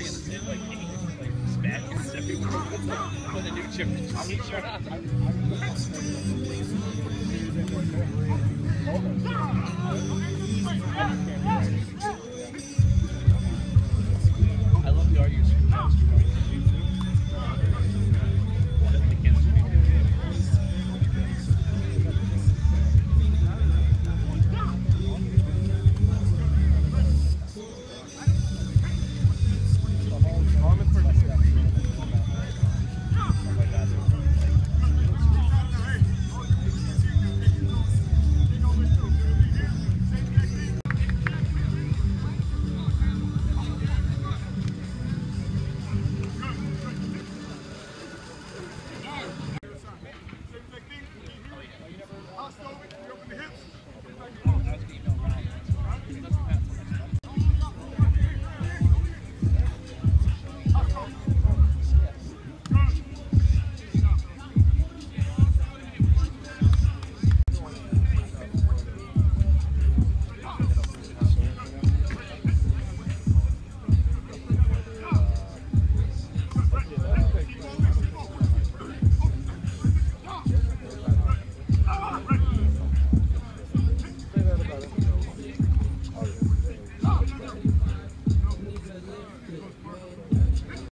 bringing the same like like spats everywhere when the new chip